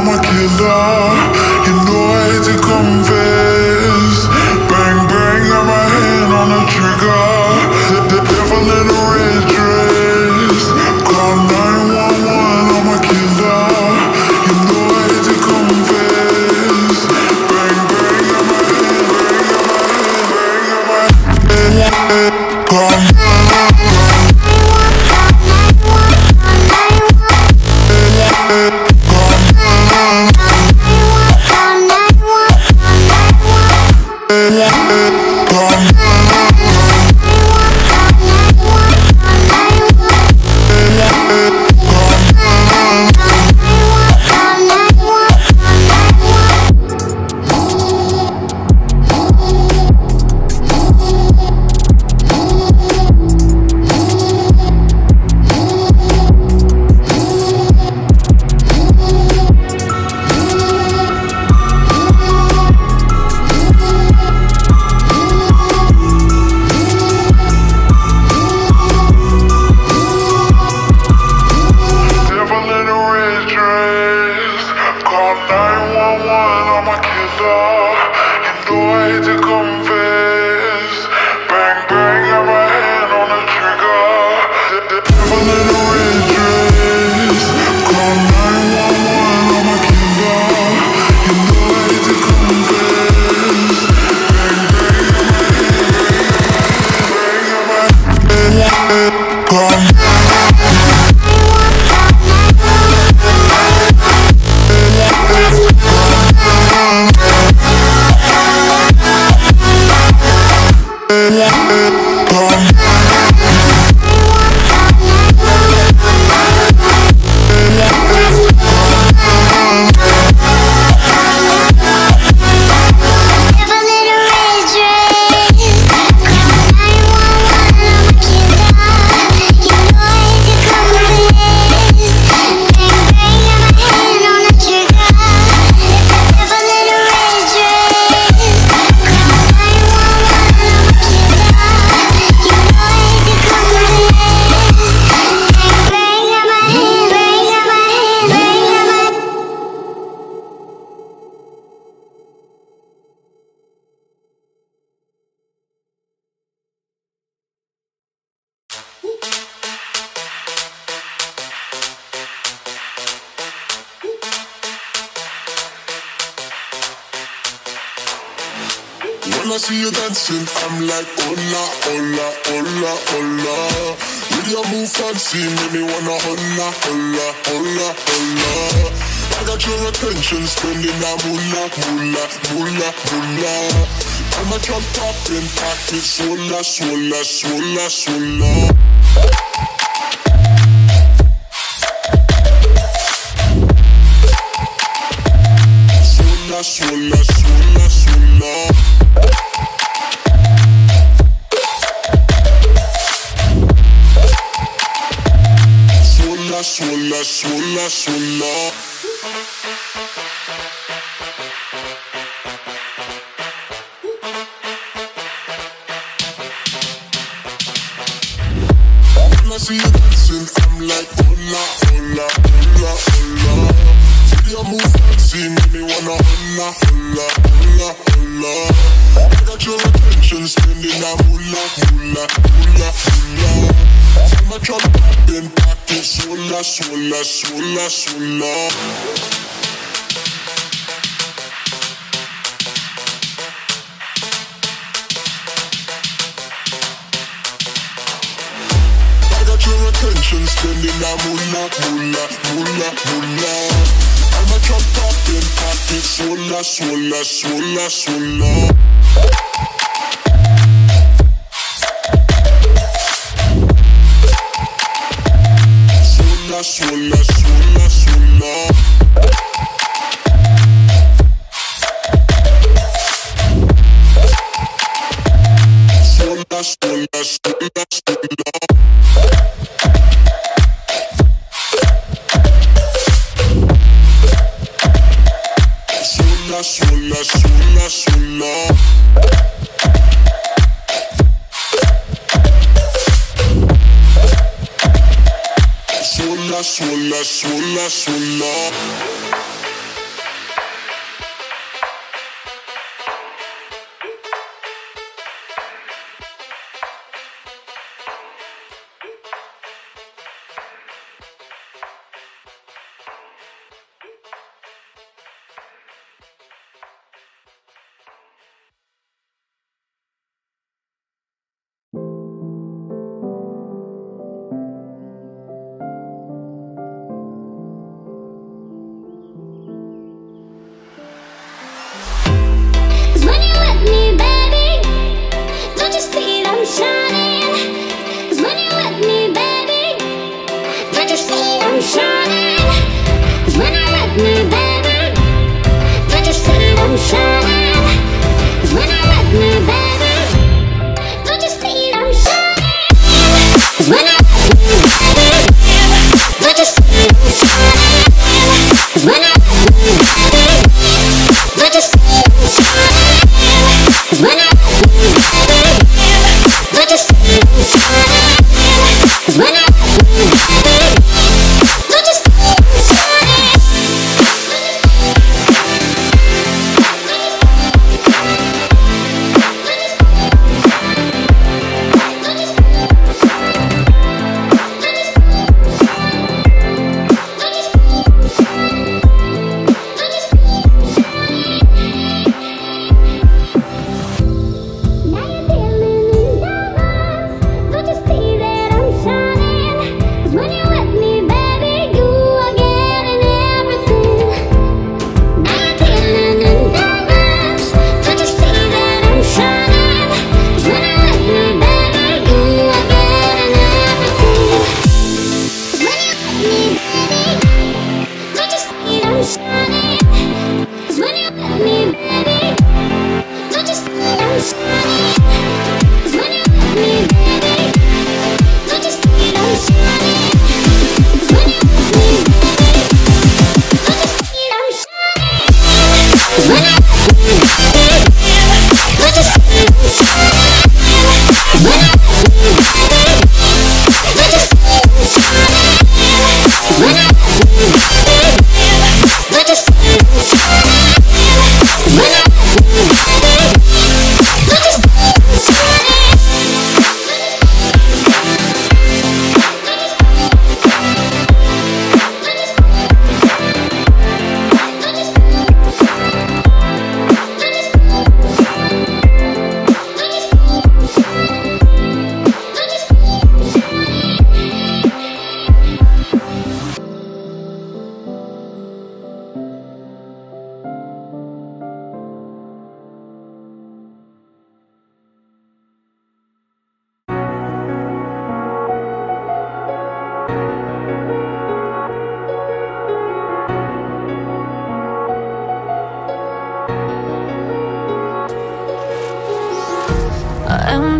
I'm a killer. You know I hate to confess. Bang, bang, got my hand on the trigger. Yeah. Yeah. See you dancing, I'm like, hola, hola, hola, hola. With your move fancy, make me wanna hola, hola, hola, hola. I got your attention, spending that moolah, moolah, moolah, moolah. I'm a drop popping, pocket, swola, swola, swola, swola. Swola, swola, swola, spending that moolah, moolah, moolah, moolah. I'm a popping, pocket, swola, swola, swola, swola. Swola, swola, swola, swola. Swola, swola, swola, swola. Swola. Swola, swola, swola,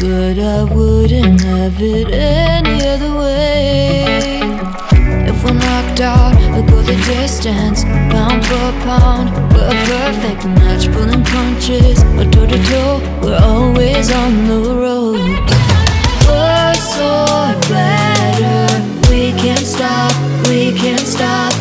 But I wouldn't have it any other way. If we're knocked out, we'll go the distance, pound for pound. We're a perfect match, pulling punches, but toe to toe, we're always on the road. Worse or better, we can't stop, we can't stop.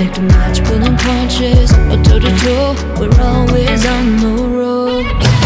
think too much when I'm toe to toe, we're always on the road.